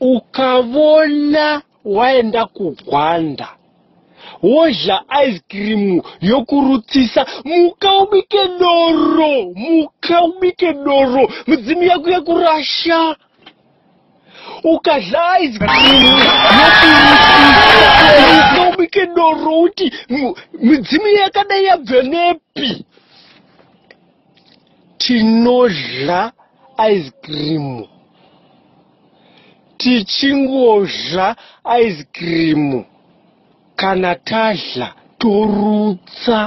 ukavona waenda kugwanda wodla ice cream yokurutsisa muka ubike doro muka ubike doro midzimu yako yakurasha ukadla ice cream yokurutsisa ubike doro uti midzimu yakadai yabvenepi tinodla ice cream tichingozva ice cream kana tadya torutsa